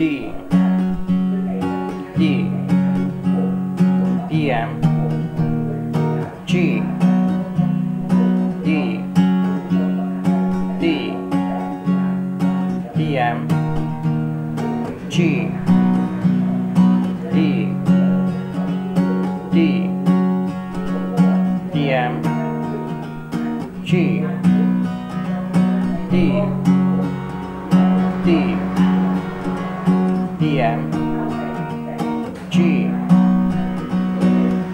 D D DM G. D. D DM G. D. D DM G. D. D DM G.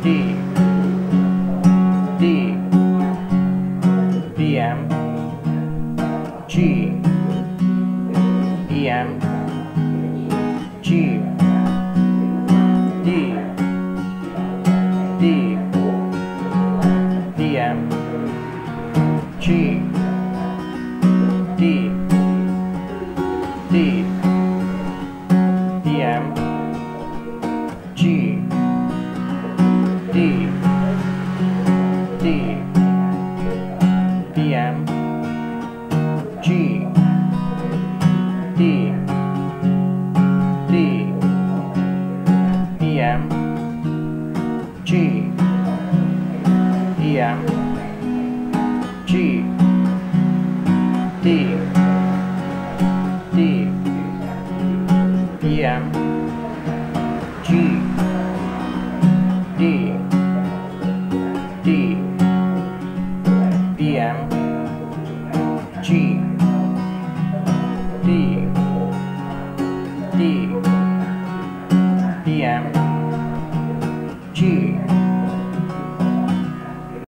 D. D. DM G. EM G. D. D. DM G. D G. D. D. G. D. D. G. EM G. D. D D M G D D D M G.